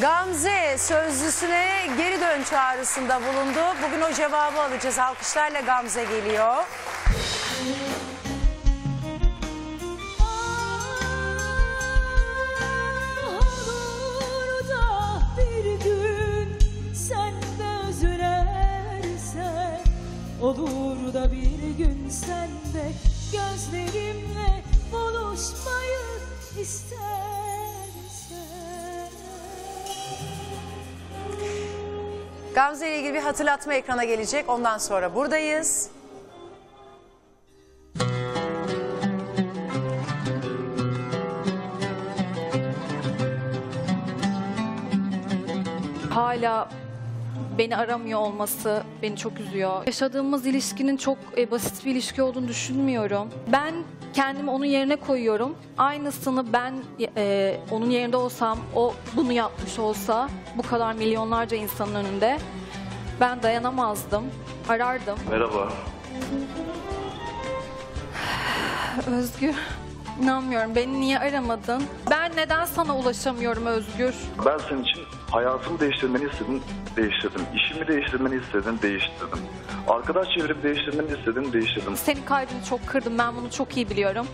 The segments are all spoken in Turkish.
Gamze sözlüsüne geri dön çağrısında bulundu. Bugün o cevabı alacağız. Alkışlarla Gamze geliyor. Olur da bir gün sen de gözlerimle buluşmayı istersen Gamze ile ilgili bir hatırlatma ekrana gelecek. Ondan sonra buradayız. hala beni aramıyor olması beni çok üzüyor. Yaşadığımız ilişkinin çok e, basit bir ilişki olduğunu düşünmüyorum. Ben kendimi onun yerine koyuyorum. Aynısını ben e, onun yerinde olsam, o bunu yapmış olsa bu kadar milyonlarca insanın önünde ben dayanamazdım. Arardım. Merhaba. Özgür, inanmıyorum. Beni niye aramadın? Ben neden sana ulaşamıyorum Özgür? Ben senin için hayatımı değiştirmeni istedim, değiştirdim. İşimi değiştirmeni istedim, değiştirdim. Arkadaş çevremi değiştirmeni istedim, değiştirdim. Senin kalbini çok kırdım. Ben bunu çok iyi biliyorum.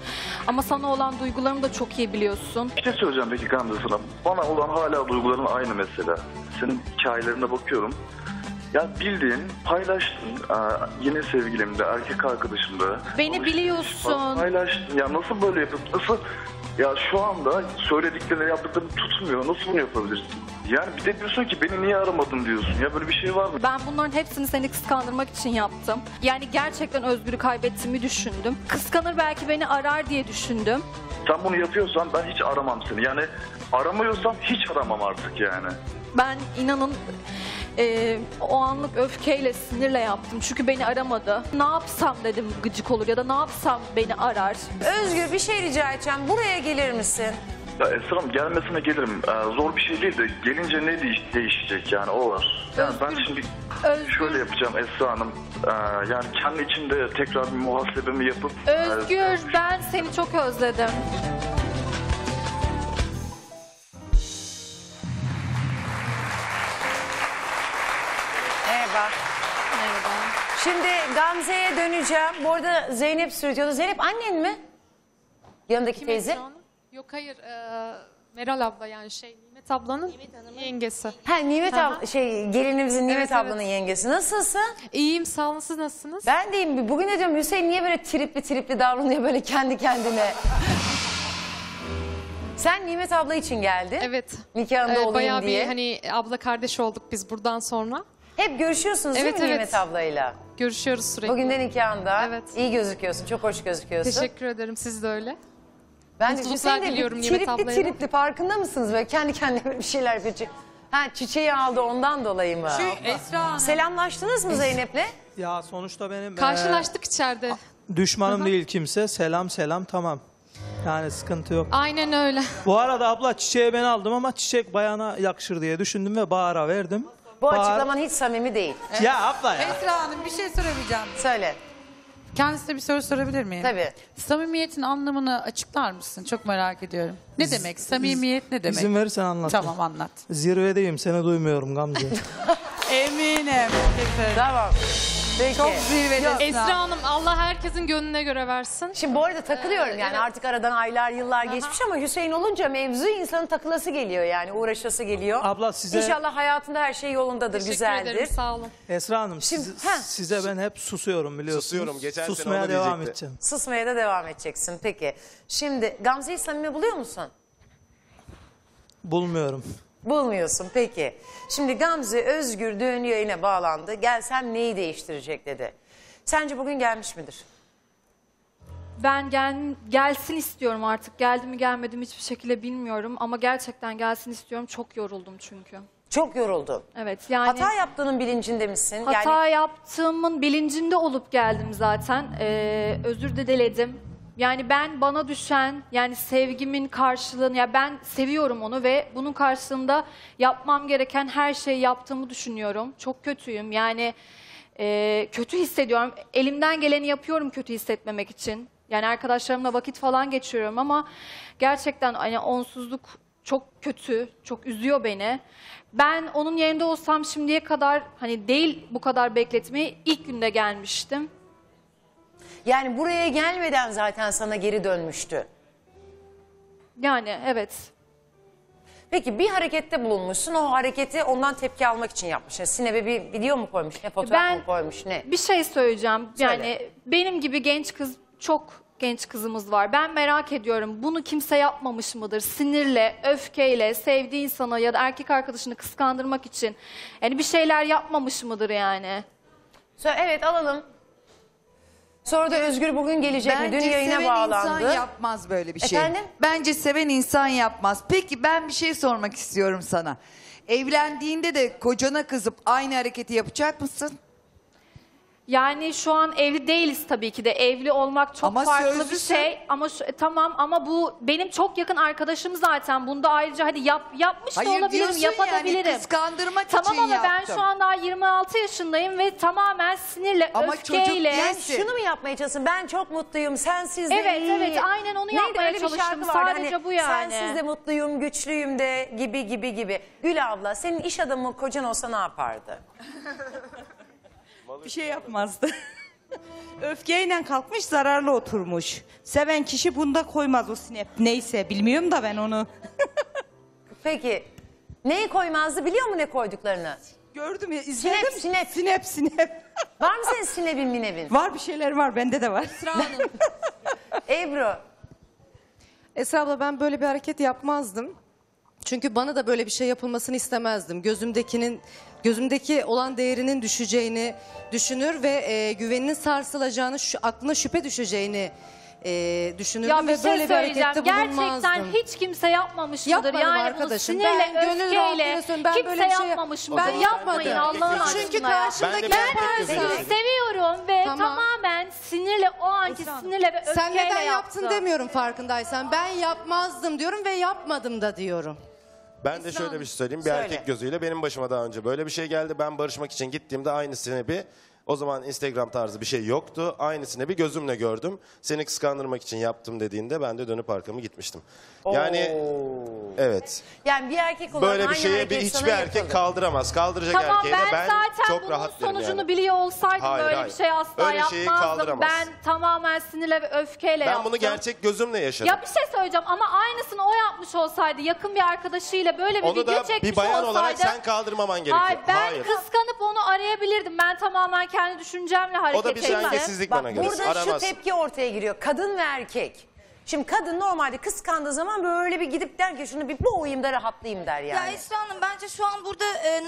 Ama sana olan duygularımı da çok iyi biliyorsun. Bir şey söyleyeceğim peki Gamze sana. Bana olan hala duyguların aynı mesela. Senin hikayelerine bakıyorum. Ya bildiğin paylaştın aa, yeni sevgilimde, erkek arkadaşımda. Beni biliyorsun. Paylaştın. Ya nasıl böyle yapıp nasıl ya şu anda söylediklerini yaptıklarını tutmuyor. Nasıl bunu yapabilirsin? Yani bir de diyorsun ki beni niye aramadın diyorsun. Ya böyle bir şey var mı? Ben bunların hepsini seni kıskandırmak için yaptım. Yani gerçekten Özgür'ü kaybettiğimi düşündüm. Kıskanır belki beni arar diye düşündüm. Sen bunu yapıyorsan ben hiç aramam seni. Yani aramıyorsam hiç aramam artık yani. Ben inanın e, o anlık öfkeyle, sinirle yaptım. Çünkü beni aramadı. Ne yapsam dedim gıcık olur ya da ne yapsam beni arar. Özgür bir şey rica edeceğim. Buraya gelir misin? Ya Esra Hanım gelmesine gelirim. Ee, zor bir şey değil de gelince ne değiş- değişecek yani o var. Yani ben şimdi Özgür. şöyle yapacağım Esra Hanım. Ee, yani kendi içimde tekrar bir muhasebemi yapıp... Özgür e, ben seni çok özledim. Merhaba. Şimdi Gamze'ye döneceğim. Bu arada Zeynep sürütüyordu. Zeynep annen mi? Yanındaki teyze. Esra Hanım? Yok hayır. eee, Meral abla yani şey Nimet ablanın yengesi. Ha Nimet abla, şey gelinimizin Nimet Evet, ablanın evet. yengesi. Nasılsın? İyiyim sağ olun siz nasılsınız? Ben deyim bugün ne diyorum Hüseyin niye böyle tripli tripli davranıyor böyle kendi kendine? Sen Nimet abla için geldin. Evet. Nikahında Eee, olayım bayağı diye. bir hani abla kardeş olduk biz buradan sonra. Hep görüşüyorsunuz değil Evet, mi evet. Nimet ablayla? Görüşüyoruz sürekli. Bugün de nikahında. Evet. İyi gözüküyorsun, çok hoş gözüküyorsun. Teşekkür ederim siz de öyle. Ben de Hüseyin de bir tripli tripli farkında mısınız böyle kendi kendine bir şeyler yapıyor. Ha çiçeği aldı ondan dolayı mı? Esra Hanım. Selamlaştınız mı Zeynep'le? Ya sonuçta benim Karşılaştık içeride. e, düşmanım değil kimse. Selam selam tamam. Yani sıkıntı yok. Aynen öyle. Bu arada abla çiçeği ben aldım ama çiçek bayana yakışır diye düşündüm ve Bahar'a verdim. Bu Bahar- açıklaman hiç samimi değil. Ya abla ya. Esra Hanım bir şey sorabileceğim. Söyle. Kendisine bir soru sorabilir miyim? Tabii. Samimiyetin anlamını açıklar mısın? Çok merak ediyorum. Ne demek? Samimiyet ne demek? İzin verirsen anlat. Tamam anlat. Zirvedeyim seni duymuyorum Gamze. Eminim. Tamam. Peki. Çok zirvedesin. Esra Hanım Allah herkesin gönlüne göre versin. Şimdi bu arada takılıyorum yani artık aradan aylar yıllar geçmiş ama Hüseyin olunca mevzu insanın takılası geliyor yani uğraşası geliyor. Abla size- İnşallah hayatında her şey yolundadır, Teşekkür güzeldir. ederim sağ olun. Esra Hanım Şimdi- siz- ha. size ben hep susuyorum biliyorsunuz. Susuyorum, geçen sene Susmaya onu devam diyecekti. edeceğim. Susmaya da devam edeceksin peki. Şimdi Gamze'yi samimi buluyor musun? Bulmuyorum. Bulmuyorsun peki. Şimdi Gamze Özgür düğün yayına bağlandı. Gelsem neyi değiştirecek dedi. Sence bugün gelmiş midir? Ben gel, gelsin istiyorum artık. Geldi mi gelmedi mi hiçbir şekilde bilmiyorum. Ama gerçekten gelsin istiyorum. Çok yoruldum çünkü. Çok yoruldun. Evet yani Hata yaptığının bilincinde misin? hata Yani yaptığımın bilincinde olup geldim zaten. Ee, özür de diledim. Yani ben bana düşen yani sevgimin karşılığını ya ben seviyorum onu ve bunun karşılığında yapmam gereken her şeyi yaptığımı düşünüyorum. Çok kötüyüm yani e, kötü hissediyorum. Elimden geleni yapıyorum kötü hissetmemek için. Yani arkadaşlarımla vakit falan geçiriyorum ama gerçekten hani onsuzluk çok kötü, çok üzüyor beni. Ben onun yerinde olsam şimdiye kadar hani değil bu kadar bekletmeyi ilk günde gelmiştim. Yani buraya gelmeden zaten sana geri dönmüştü. Yani evet. Peki bir harekette bulunmuşsun. O hareketi ondan tepki almak için yapmış. Yani Sinep'e bir video mu koymuş? Ne fotoğraf Ben- mı koymuş? Ne? Bir şey söyleyeceğim. Söyle. Yani benim gibi genç kız çok genç kızımız var. Ben merak ediyorum. Bunu kimse yapmamış mıdır? Sinirle, öfkeyle, sevdiği insanı ya da erkek arkadaşını kıskandırmak için. Yani bir şeyler yapmamış mıdır yani? Evet alalım. Sonra da Özgür bugün gelecek mi? Dün Bence yayına seven bağlandı. insan yapmaz böyle bir şey. Efendim? Bence seven insan yapmaz. Peki ben bir şey sormak istiyorum sana. Evlendiğinde de kocana kızıp aynı hareketi yapacak mısın? Yani şu an evli değiliz tabii ki de. Evli olmak çok Ama farklı bir sözlüsün. şey. Ama şu- e, tamam ama bu benim çok yakın arkadaşım zaten. Bunda ayrıca hadi yap yapmış da Hayır olabilirim, diyorsun yani yapabilirim. kıskandırmak Tamam için ama ben yaptım. şu an daha 26 yaşındayım ve tamamen sinirle, Ama çocuk öfkeyle. değilsin. Şunu mu yapmaya çalışsın? Ben çok mutluyum. Sensiz de Evet, iyi. evet, aynen onu Neydi? yapmaya Öyle bir şarkı çalıştım. vardı. Sadece Hani, bu yani. Sensiz de mutluyum, güçlüyüm de gibi gibi gibi. Gül abla senin iş adamı kocan olsa ne yapardı? Bir şey yapmazdı. Öfkeyle kalkmış zararlı oturmuş. Seven kişi bunda koymaz o sinep. Neyse bilmiyorum da ben onu. Peki neyi koymazdı biliyor mu ne koyduklarını? Gördüm ya izledim. Sinep, sinep. Sinep sinep. Var mı senin sinebin minebin? var bir şeyler var bende de var. Ebru Esra abla ben böyle bir hareket yapmazdım. Çünkü bana da böyle bir şey yapılmasını istemezdim. Gözümdekinin gözümdeki olan değerinin düşeceğini düşünür ve e, güveninin sarsılacağını, şu, aklına şüphe düşeceğini e, düşünürdüm Ya bir ve şey böyle bir söyleyeceğim. harekette Gerçekten bulunmazdım. hiç kimse yapmamış mıdır? Yapmadım Yani bunu arkadaşım. sinirle, Ben gönül öfkeyle rahatlığıyla söylüyorum. Ben kimse böyle bir şey- yapmamış Ben mıdır? Yapmayın yapmadım. Allah'ın Çünkü aşkına ya. karşımdaki Ben de ben Seni seviyorum ve Tamam. tamamen sinirle o anki sinirle ve öfkeyle Sen neden yaptın yaptım. demiyorum farkındaysan. Ben yapmazdım diyorum ve yapmadım da diyorum. Ben de şöyle bir şey söyleyeyim. Bir Söyle. erkek gözüyle benim başıma daha önce böyle bir şey geldi. Ben barışmak için gittiğimde aynısını bir o zaman Instagram tarzı bir şey yoktu. Aynısını bir gözümle gördüm. Seni kıskandırmak için yaptım dediğinde ben de dönüp arkamı gitmiştim. Yani evet. yani bir erkek olarak Böyle bir aynı şeye bir hareket hiçbir sana erkek yapılır. kaldıramaz. Kaldıracak Tamam erkeğe de ben, ben zaten çok bunun rahat derim sonucunu yani. biliyor olsaydım Hayır, böyle hayır. bir şey asla Öyle şeyi yapmazdım. kaldıramaz. Ben tamamen sinirle ve öfkeyle Ben yaptım. bunu gerçek gözümle yaşadım. Ya bir şey söyleyeceğim ama aynısını o yapmış olsaydı yakın bir arkadaşıyla böyle bir Onu video da çekmiş bir bayan olsaydı. olarak sen kaldırmaman gerekiyor. Ay ben Hayır. kıskanıp onu arayabilirdim. Ben tamamen kendi düşüncemle hareket O da bir ettim. Bak bana göre. burada şu Aramaz. tepki ortaya giriyor. Kadın ve erkek. Şimdi kadın normalde kıskandığı zaman böyle bir gidip der ki şunu bir boğayım da rahatlayayım der yani. Ya Esra Hanım bence şu an burada e,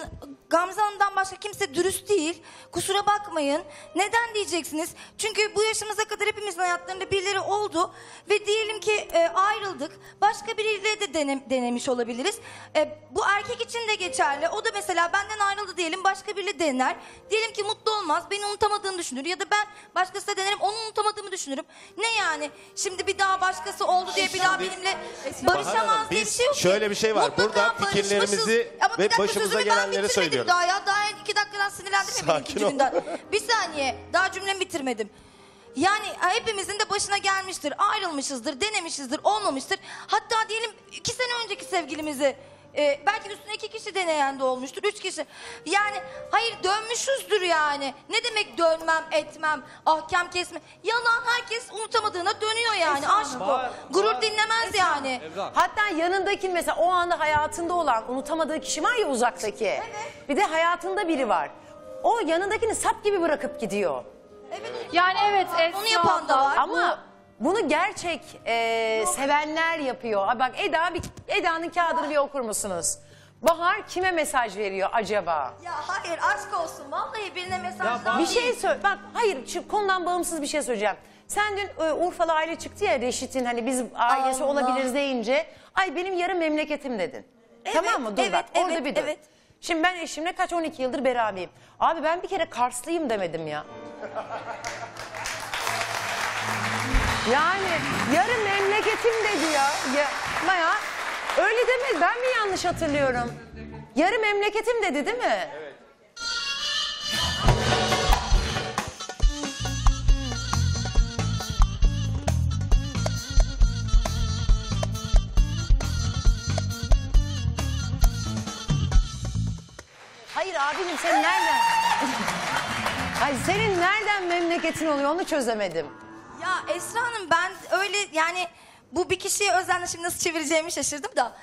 Gamze Hanım'dan başka kimse dürüst değil. Kusura bakmayın. Neden diyeceksiniz? Çünkü bu yaşımıza kadar hepimizin hayatlarında birileri oldu. Ve diyelim ki e, ayrıldık. Başka biriyle de dene- denemiş olabiliriz. E, bu erkek için de geçerli. O da mesela benden ayrıldı diyelim başka biriyle dener. Diyelim ki mutlu olmaz. Beni unutamadığını düşünür. Ya da ben başkasına denerim onu unutamadığımı düşünürüm. Ne yani? Şimdi bir daha başkası oldu diye bir daha benimle barışamaz diye bir biz şey yok ki. şöyle bir şey var. Mutlaka Burada barışmışız. fikirlerimizi Ama bir ve dakika, başımıza sözümü ben gelenleri bitirmedim söylüyoruz. Daha ya daha iki dakikadan sinirlendim ya ben Sakin ikinci ol. günden. Bir saniye daha cümlemi bitirmedim. Yani hepimizin de başına gelmiştir, ayrılmışızdır, denemişizdir, olmamıştır. Hatta diyelim iki sene önceki sevgilimizi e, belki üstüne iki kişi deneyen de olmuştur, üç kişi. Yani hayır dönmüşüzdür yani. Ne demek dönmem, etmem, ahkam kesme. Yalan herkes unutamadığına dönüyor yani. Aşk o. Gurur dinlemez yani. Hatta yanındaki mesela o anda hayatında olan unutamadığı kişi var ya uzaktaki. Bir de hayatında biri var. O yanındakini sap gibi bırakıp gidiyor. Yani evet Esra Onu yapan da var. Ama bunu gerçek e, sevenler yapıyor. Ha bak Eda bir Eda'nın kağıdını bir okur musunuz? Bahar kime mesaj veriyor acaba? Ya hayır aşk olsun. Vallahi birine mesaj Bir şey söyle. Bak hayır şu konudan bağımsız bir şey söyleyeceğim. Sen dün e, Urfalı aile çıktı ya Reşit'in hani biz ailesi Allah. olabiliriz deyince ay benim yarım memleketim dedin. tamam mı? Dur evet, bak orada evet, bir dur. evet. Şimdi ben eşimle kaç 12 yıldır beraberiyim. Abi ben bir kere Karslıyım demedim ya. Yani yarı memleketim dedi ya. ya bayağı öyle demedi. Ben mi yanlış hatırlıyorum? Yarı memleketim dedi değil mi? Evet. Hayır abicim sen nereden? Ay senin nereden memleketin oluyor onu çözemedim. Ya Esra Hanım ben öyle yani bu bir kişiye özel şimdi nasıl çevireceğimi şaşırdım da.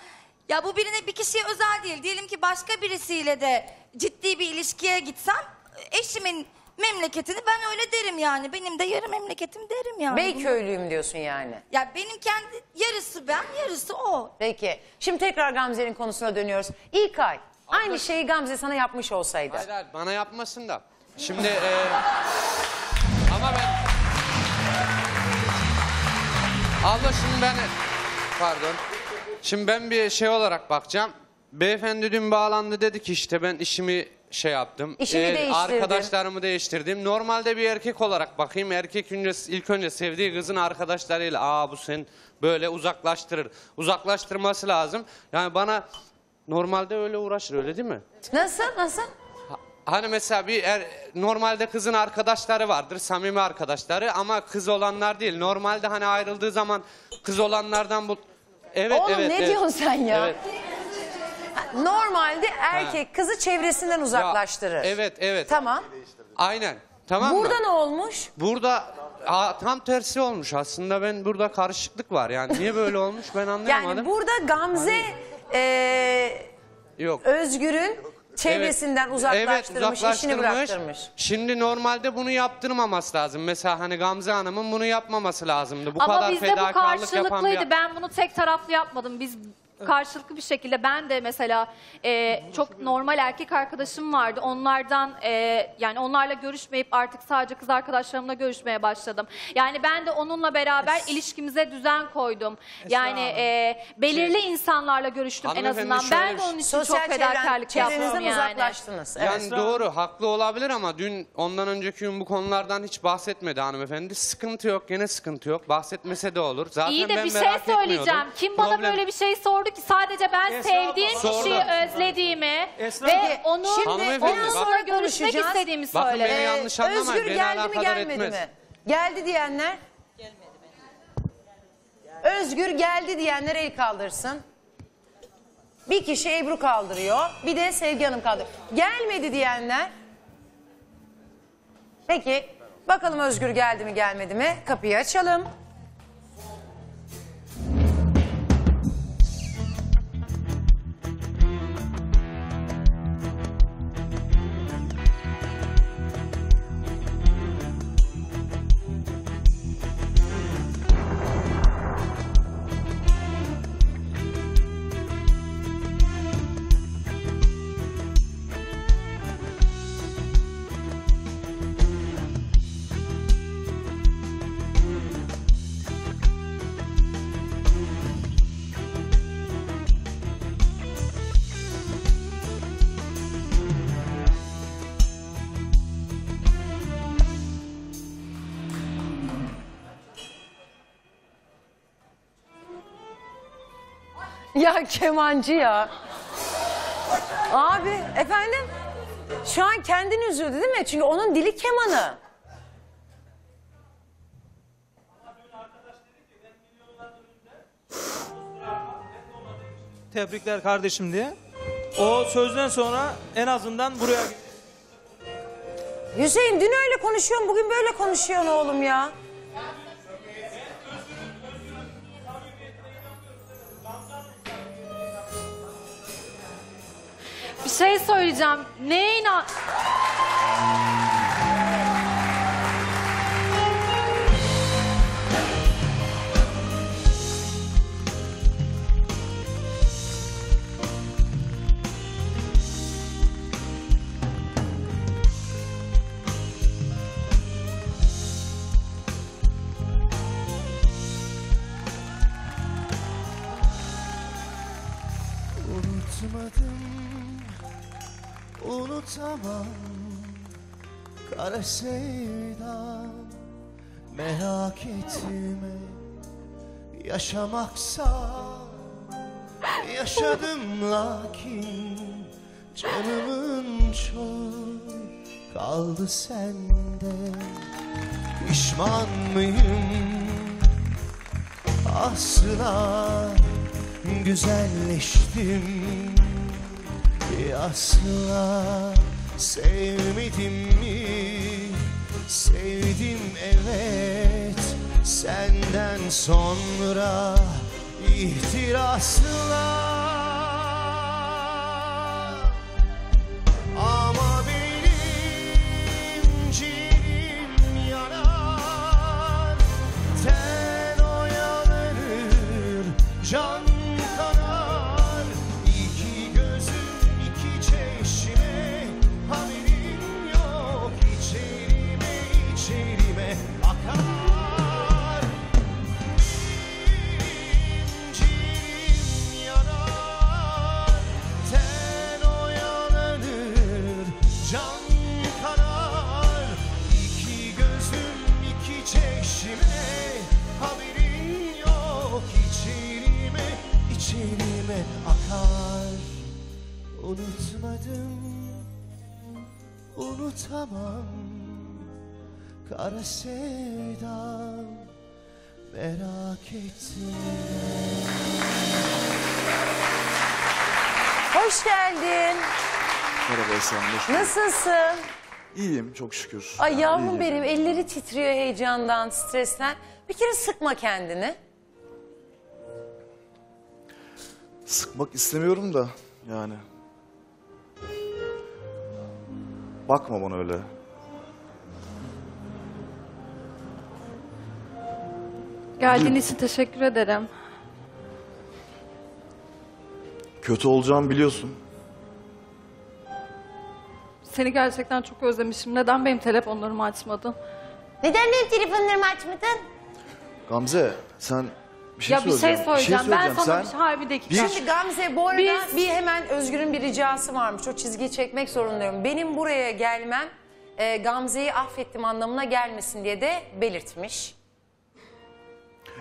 Ya bu birine bir kişiye özel değil. Diyelim ki başka birisiyle de ciddi bir ilişkiye gitsem eşimin memleketini ben öyle derim yani. Benim de yarı memleketim derim yani. Beyköylüyüm diyorsun yani. Ya benim kendi yarısı ben yarısı o. Peki. Şimdi tekrar Gamze'nin konusuna dönüyoruz. İlkay aynı şeyi Gamze sana yapmış olsaydı. Hayır hayır bana yapmasın da. Şimdi e, Abla şimdi ben pardon. Şimdi ben bir şey olarak bakacağım. Beyefendi dün bağlandı dedi ki işte ben işimi şey yaptım. İşini değiştirdin. Arkadaşlarımı değiştirdim. Normalde bir erkek olarak bakayım. Erkek önce, ilk önce sevdiği kızın arkadaşlarıyla aa bu sen böyle uzaklaştırır. Uzaklaştırması lazım. Yani bana normalde öyle uğraşır öyle değil mi? Nasıl nasıl? Hani mesela bir er, normalde kızın arkadaşları vardır, samimi arkadaşları ama kız olanlar değil. Normalde hani ayrıldığı zaman kız olanlardan bu... Evet, Oğlum evet, ne evet. diyorsun sen ya? Evet. Normalde erkek kızı çevresinden uzaklaştırır. Evet, evet. Tamam. Aynen. Tamam Burada mı? ne olmuş? Burada Aa, tam tersi olmuş aslında. Ben burada karışıklık var yani. Niye böyle olmuş ben anlayamadım. Yani burada Gamze e, Yok. Özgür'ün çevresinden Evet. uzaklaştırmış, Evet, işini bıraktırmış. Şimdi normalde bunu yaptırmaması lazım. Mesela hani Gamze Hanım'ın bunu yapmaması lazımdı. Bu Ama kadar bizde bu fedakarlık yapan karşılıklıydı. bir... Ben bunu tek taraflı yapmadım. Biz karşılıklı bir şekilde ben de mesela e, çok normal erkek arkadaşım vardı. Onlardan e, yani onlarla görüşmeyip artık sadece kız arkadaşlarımla görüşmeye başladım. Yani ben de onunla beraber ilişkimize düzen koydum. yani e, belirli insanlarla görüştüm en Hanımefendi azından. Ben de onun için Sosyal çok çevren- fedakarlık çevrenizden yaptım yani. uzaklaştınız. Evet. Yani doğru, haklı olabilir ama dün ondan önceki gün bu konulardan hiç bahsetmedi hanımefendi. Sıkıntı yok, gene sıkıntı yok. Bahsetmese de olur. Zaten İyi de ben bir şey merak söyleyeceğim. etmiyordum. Kim bana Problem- böyle bir şey sordu ki sadece ben Esra sevdiğim abla. kişiyi Sordu. özlediğimi Esra ve abla. onu Şimdi Hanımefendi, ondan bak- sonra görüşmek konuşacağız. istediğimi Bakın söyledi. beni yanlış anlamayın. Özgür Beni geldi mi alakadar gelmedi etmez. mi? Geldi diyenler? Özgür geldi diyenler el kaldırsın. Bir kişi Ebru kaldırıyor. Bir de Sevgi Hanım kaldırıyor. Gelmedi diyenler? Peki bakalım Özgür geldi mi gelmedi mi? Kapıyı açalım. Ya kemancı ya. Abi efendim şu an kendini üzüldü değil mi? Çünkü onun dili kemanı. Tebrikler kardeşim diye. O sözden sonra en azından buraya Hüseyin dün öyle konuşuyorsun bugün böyle konuşuyorsun oğlum ya. Şey söyleyeceğim. Neye inan... Unutmadım, unutamam. Kara sevda merak etme. Yaşamaksa yaşadım lakin Canımın çok kaldı sende. Pişman mıyım? Asla güzelleştim asla sevmedim mi? Sevdim evet senden sonra ihtirasla unutamam Kara sevdam, merak etme Hoş geldin. Merhaba Esra Hanım, hoş bulduk. Nasılsın? İyiyim çok şükür. Ay Yani yavrum iyiyim. benim elleri titriyor heyecandan, stresten. Bir kere sıkma kendini. Sıkmak istemiyorum da yani. Bakma bana öyle. Geldiğin için teşekkür ederim. Kötü olacağımı biliyorsun. Seni gerçekten çok özlemişim. Neden benim telefonlarımı açmadın? Neden benim telefonlarımı açmadın? Gamze sen bir şey ya bir şey söyleyeceğim. söyleyeceğim. ben söyleyeceğim. sana bir Sen şey hayır bir dakika. Bir- Şimdi Gamze bu arada Biz- bir hemen Özgür'ün bir ricası varmış. O çizgiyi çekmek zorundayım. Benim buraya gelmem e, Gamze'yi affettim anlamına gelmesin diye de belirtmiş.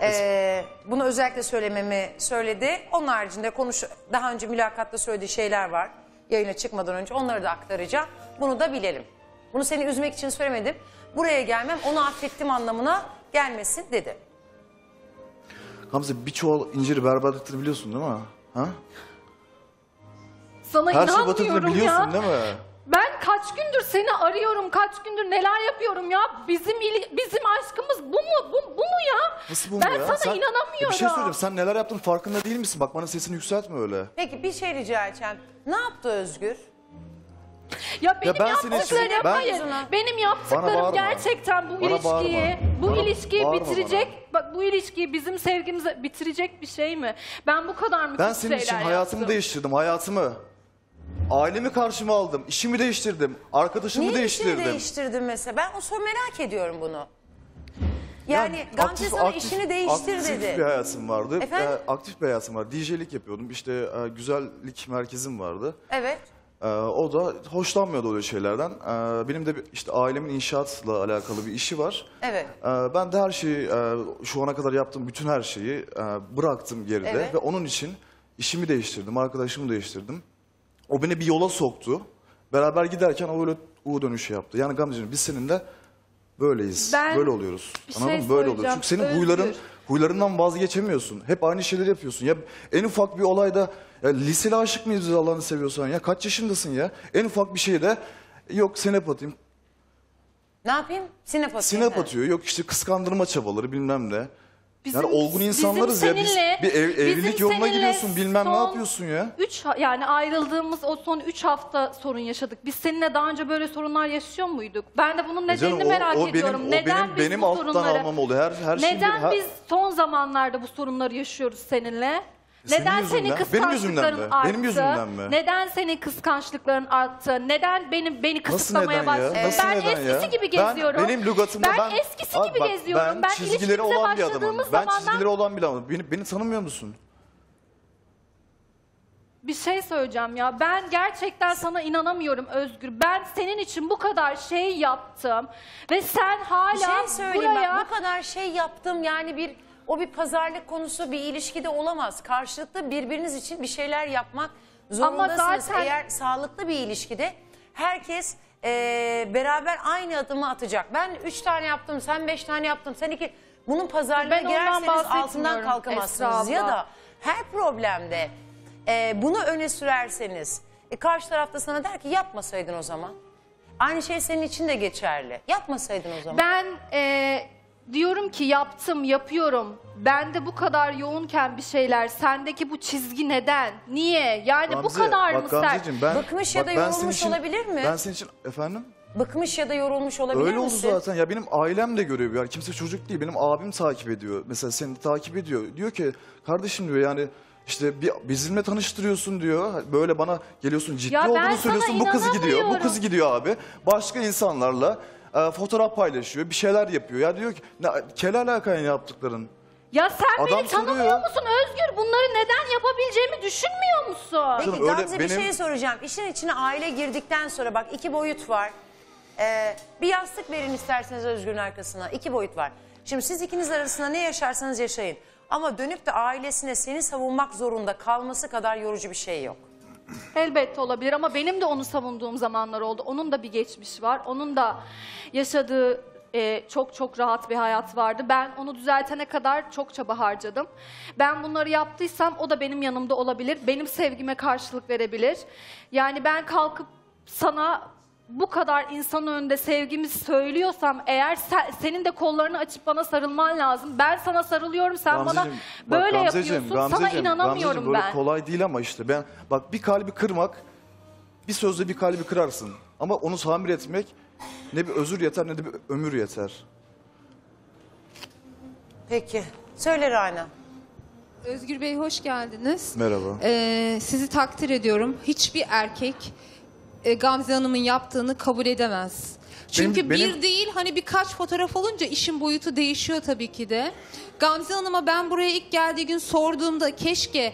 E, bunu özellikle söylememi söyledi. Onun haricinde konuş daha önce mülakatta söylediği şeyler var. Yayına çıkmadan önce onları da aktaracağım. Bunu da bilelim. Bunu seni üzmek için söylemedim. Buraya gelmem onu affettim anlamına gelmesin dedi. Gamze bir çuval inciri berbat ettiğini biliyorsun değil mi? Ha? Sana Her şeyi inanmıyorum batırdığını ya. biliyorsun değil mi? Ben kaç gündür seni arıyorum, kaç gündür neler yapıyorum ya. Bizim ili- bizim aşkımız bu mu? Bu, bu mu ya? Nasıl bu ben ya? sana Sen- inanamıyorum. Ya Bir şey söyleyeyim sen neler yaptın farkında değil misin? Bak bana sesini yükseltme öyle. Peki bir şey rica edeceğim. Ne yaptı Özgür? Ya benim ben senin için- yaptıklarım ben- hayır. Benim Bana yaptıklarım bağırma. gerçekten bu Bana ilişkiyi, bağırma. Bu Bana ilişkiyi bağırma bitirecek. Bak bu ilişkiyi bizim sevgimizi bitirecek bir şey mi? Ben bu kadar mı Ben kötü senin için şeyler hayatımı yaptım? değiştirdim hayatımı. Ailemi karşıma aldım, işimi değiştirdim, arkadaşımı Niye değiştirdim. işini değiştirdin mesela? Ben o soru merak ediyorum bunu. Yani Gamze Aktif- sana aktif- işini değiştir aktif dedi. bir hayatım vardı. Efendim? Ee, aktif bir hayatım var. DJ'lik yapıyordum. İşte e, güzellik merkezim vardı. Evet. Ee, o da hoşlanmıyordu öyle şeylerden. Ee, benim de bir- işte ailemin inşaatla alakalı bir işi var. Evet. Ee, ben de her şeyi, e, şu ana kadar yaptığım bütün her şeyi e, bıraktım geride. Evet. Ve onun için işimi değiştirdim, arkadaşımı değiştirdim. O beni bir yola soktu. Beraber giderken o öyle U dönüşü yaptı. Yani Gamze'ciğim biz seninle böyleyiz. Ben böyle oluyoruz. bir Anladın şey mı? Böyle oluyoruz. söyleyeceğim. Çünkü senin Özgür. huyların huylarından vazgeçemiyorsun. Hep aynı şeyleri yapıyorsun. Ya en ufak bir olayda ya liseli aşık mıyız Allah'ını seviyorsan ya? Kaç yaşındasın ya? En ufak bir şeyde yok senep atayım. Ne yapayım? Sinep atayım. Sinep atıyor. Yok işte kıskandırma çabaları bilmem ne. Bizim- yani olgun bizim insanlarız ya. Biz seninle- bir ev- bizim evlilik yoluna seninle gidiyorsun bilmem ne son yapıyorsun ya. Üç ha- yani ayrıldığımız o son üç hafta sorun yaşadık. Biz seninle daha önce böyle sorunlar yaşıyor muyduk? Ben de bunun E nedenini canım, o- merak o benim- ediyorum. o Neden benim- biz benim bu alttan sorunları... almam oldu. Her- her şeyin Neden her- biz son zamanlarda bu sorunları yaşıyoruz seninle? Senin Neden senin Benim kıskançlıkların mi? arttı? Benim yüzümden mi? Neden senin kıskançlıkların arttı? Neden benim beni kısıtlamaya başladın? Ben neden eskisi ya? gibi Ben- geziyorum. benim lügatımda ben, ben... eskisi Abi gibi bak, geziyorum. Ben, Ben, çizgileri olan bir adamım. Ben çizgileri olan bir adamım. Beni, beni tanımıyor musun? Bir şey söyleyeceğim ya. Ben gerçekten sana inanamıyorum Özgür. Ben senin için bu kadar şey yaptım ve sen hala Bir şey söyleyeyim buraya bak bu kadar şey yaptım yani bir o bir pazarlık konusu bir ilişkide olamaz. Karşılıklı birbiriniz için bir şeyler yapmak zorundasınız. zaten- Eğer sağlıklı bir ilişkide herkes eee, beraber aynı adımı atacak. Ben üç tane yaptım sen beş tane yaptım sen iki bunun pazarlığına Ben girerseniz altından kalkamazsınız. Ya da her problemde eee, bunu öne sürerseniz E karşı tarafta sana der ki yapmasaydın o zaman. Aynı şey senin için de geçerli. Yapmasaydın o zaman. Ben e, diyorum ki yaptım, yapıyorum. Bende bu kadar yoğunken bir şeyler, sendeki bu çizgi neden? Niye? Yani bu Gamze, kadar bak mı sert? Gamzeciğim, ben, Bıkmış ya bak da ben yorulmuş için- olabilir mi? Ben senin için efendim? Bıkmış ya da yorulmuş olabilir Öyle oldu misin? zaten. Ya benim ailem de görüyor. Yani kimse çocuk değil. Benim abim takip ediyor. Mesela seni takip ediyor. Diyor ki kardeşim diyor yani işte bir, bizimle tanıştırıyorsun diyor. Böyle bana geliyorsun ciddi Ya olduğunu söylüyorsun. Bu kız gidiyor. Bu kız gidiyor abi. Başka insanlarla e, fotoğraf paylaşıyor. Bir şeyler yapıyor. Ya diyor ki ne, kel alaka yani yaptıkların. Ya sen Adam beni tanımıyor soruyor. musun Özgür? Bunları neden yapabileceğimi düşünmüyor musun? Peki Canım, öyle Gamze bir benim- şey soracağım. İşin içine aile girdikten sonra bak iki boyut var. Ee, bir yastık verin isterseniz Özgür'ün arkasına. İki boyut var. Şimdi siz ikiniz arasında ne yaşarsanız yaşayın. Ama dönüp de ailesine seni savunmak zorunda kalması kadar yorucu bir şey yok. Elbette olabilir ama benim de onu savunduğum zamanlar oldu. Onun da bir geçmiş var. Onun da yaşadığı e, çok çok rahat bir hayat vardı. Ben onu düzeltene kadar çok çaba harcadım. Ben bunları yaptıysam o da benim yanımda olabilir. Benim sevgime karşılık verebilir. Yani ben kalkıp sana bu kadar insan önünde sevgimi söylüyorsam eğer sen- senin de kollarını açıp bana sarılman lazım. Ben sana sarılıyorum sen bana Gamzeciğim, bak böyle Gamzeciğim, yapıyorsun. sana Gamzeciğim, inanamıyorum Gamzeciğim, böyle ben. kolay değil ama işte ben bak bir kalbi kırmak bir sözle bir kalbi kırarsın. Ama onu tamir etmek ne bir özür yeter ne de bir ömür yeter. Peki. Söyle Rana. Özgür Bey hoş geldiniz. Merhaba. Ee, sizi takdir ediyorum. Hiçbir erkek e, Gamze Hanım'ın yaptığını kabul edemez. Çünkü Benim- benim- bir değil hani birkaç fotoğraf olunca işin boyutu değişiyor tabii ki de. Gamze Hanım'a ben buraya ilk geldiği gün sorduğumda keşke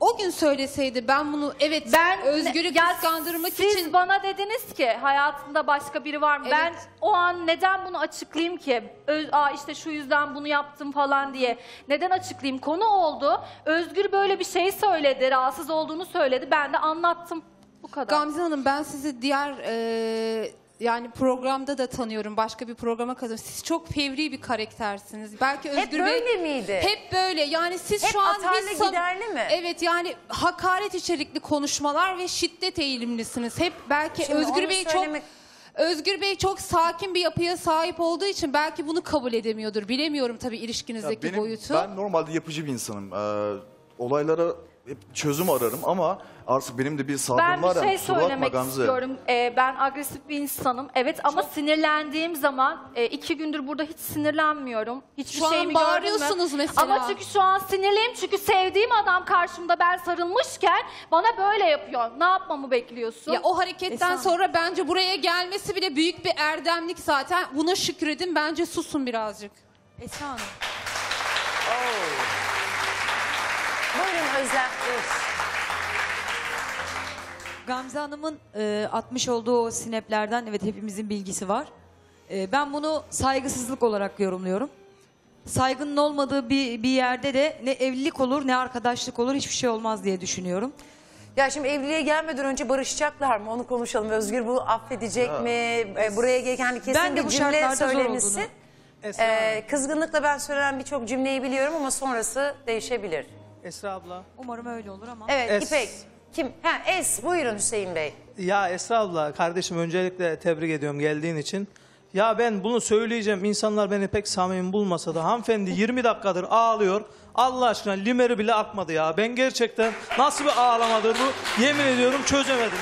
o gün söyleseydi ben bunu evet Ben Özgür'ü Ya kıskandırmak siz için bana dediniz ki hayatında başka biri var mı? Ben Evet. o an neden bunu açıklayayım ki? Öz, Aa işte şu yüzden bunu yaptım falan diye. Neden açıklayayım? Konu oldu. Özgür böyle bir şey söyledi. Rahatsız olduğunu söyledi. Ben de anlattım. Bu kadar. Gamze Hanım ben sizi diğer e, yani programda da tanıyorum. Başka bir programa katılıyorum. Siz çok fevri bir karaktersiniz. Belki Hep Özgür Bey böyle miydi? Hep böyle. Yani siz Hep şu an atarlı giderli mi? Evet yani hakaret içerikli konuşmalar ve şiddet eğilimlisiniz. Hep belki Şimdi Özgür onu Bey söylemek- çok Özgür Bey çok sakin bir yapıya sahip olduğu için belki bunu kabul edemiyordur. Bilemiyorum tabii Ya ilişkinizdeki benim- boyutu. Ben normalde yapıcı bir insanım. Ee, olaylara hep çözüm ararım ama artık benim de bir sabrım Ben var bir şey kusura bakma söylemek Gamze. istiyorum. Ee, ben agresif bir insanım. Evet ama sinirlendiğim zaman e, iki gündür burada hiç sinirlenmiyorum. Hiçbir Şu an şeyimi gördün mü? bağırıyorsunuz mesela. Ama çünkü şu an sinirliyim. Çünkü sevdiğim adam karşımda ben sarılmışken bana böyle yapıyor. Ne yapmamı bekliyorsun? Ya o hareketten Esra. sonra bence buraya gelmesi bile büyük bir erdemlik zaten. Buna şükredin. Bence susun birazcık. Esra Hanım. Buyurun Özlem. Buyur. Gamze Hanım'ın e, atmış olduğu o sineplerden evet hepimizin bilgisi var. E, ben bunu saygısızlık olarak yorumluyorum. Saygının olmadığı bir, bir yerde de ne evlilik olur ne arkadaşlık olur hiçbir şey olmaz diye düşünüyorum. Ya şimdi evliliğe gelmeden önce barışacaklar mı? Onu konuşalım. Özgür bu affedecek mi? Ee, buraya hani kesin Ben de bir bu cümle şartlarda zor söylemişsin. olduğunu. Ee, kızgınlıkla ben söylenen birçok cümleyi biliyorum ama sonrası değişebilir. Esra abla. Umarım öyle olur ama. Evet Es- İpek. Kim? Ha Es. Buyurun Hüseyin Bey. Ya Esra abla kardeşim öncelikle tebrik ediyorum geldiğin için. Ya ben bunu söyleyeceğim. İnsanlar beni pek samimi bulmasa da hanımefendi 20 dakikadır ağlıyor. Allah aşkına limeri bile akmadı ya. Ben gerçekten nasıl bir ağlamadır bu yemin ediyorum çözemedim.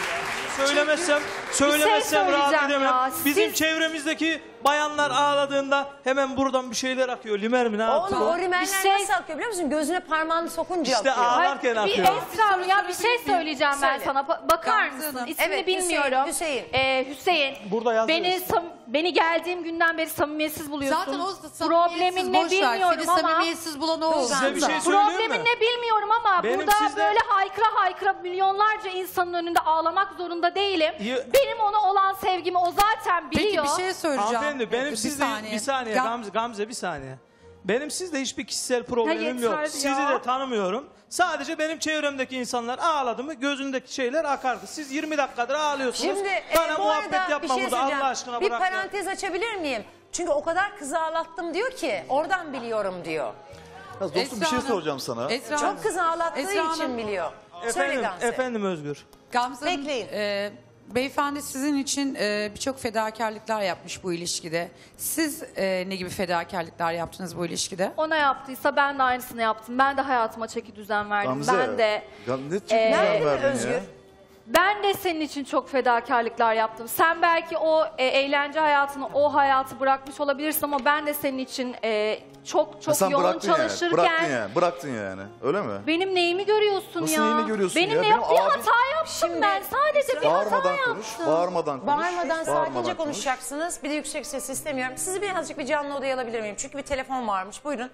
Söylemezsem, söylemezsem rahat söyleyeceğim edemem. ya. Bizim Siz- çevremizdeki bayanlar ağladığında hemen buradan bir şeyler akıyor. Limer mi ne Oğlum akıyor? o rimeller Bir şey- nasıl akıyor biliyor musun? Gözüne parmağını sokunca İşte akıyor. ağlar- Ağlarken bir akıyor. Esra ya bir şey söyleyeceğim ben Söyle. sana. Ba- bakar Gamze mısın? İsmini Evet, bilmiyorum. Hüseyin, Ee, Hüseyin. Burada yazıyor. Beni sam- beni geldiğim günden beri samimiyetsiz buluyorsun. Zaten o da Problemin ne bilmiyorum Seni ama. samimiyetsiz bulan o oldu. Size bir şey? Problemin ne bilmiyorum ama Benim burada sizde- böyle haykıra haykıra milyonlarca insanın önünde ağlamak zorunda değilim. Ya- Benim ona olan sevgimi o zaten biliyor. Peki bir şey soracağım. Hanımefendi benim Bir sizde saniye. bir saniye Gam- Gamze, Gamze bir saniye. Benim sizde hiçbir kişisel problemim yeter yok. ya. Sizi de tanımıyorum. Sadece benim çevremdeki insanlar ağladı mı gözündeki şeyler akardı. Siz 20 dakikadır ağlıyorsunuz. Şimdi e, Bana bu muhabbet arada bir yapma şey burada söyleyeceğim. Allah aşkına bir bırak. ya. parantez açabilir miyim? Çünkü o kadar kızı ağlattım diyor ki oradan biliyorum diyor. Ya dostum Esra bir şey Hanım. soracağım sana. Esra Hanım. Çok kızı ağlattığı Esra için Hanım. biliyor. Söyle Efendim, Gamze. efendim Özgür. Gamze Hanım, Bekleyin. e, beyefendi sizin için e, birçok fedakarlıklar yapmış bu ilişkide. Siz e, ne gibi fedakarlıklar yaptınız bu ilişkide? Ona yaptıysa ben de aynısını yaptım. Ben de hayatıma çeki düzen verdim. Gamze, ben de Ya ne çok güzel Nerede verdin Özgür? Ben de senin için çok fedakarlıklar yaptım. Sen belki o e, eğlence hayatını, o hayatı bırakmış olabilirsin ama ben de senin için e, çok Ha, çok sen yoğun bıraktın yani. çalışırken Bıraktın yani. Bıraktın yani. Öyle mi? benim neyimi görüyorsun Nasıl ya? neyini görüyorsun benim ya? ne Benim yap- bir abim- hata yaptım ben. Sadece bir hata Bağırmadan yaptım. konuş. Bağırmadan konuş. Bağırmadan sakince konuş. konuşacaksınız. Bir de yüksek ses istemiyorum. Sizi birazcık bir canlı odaya alabilir miyim? Çünkü bir telefon varmış. Buyurun.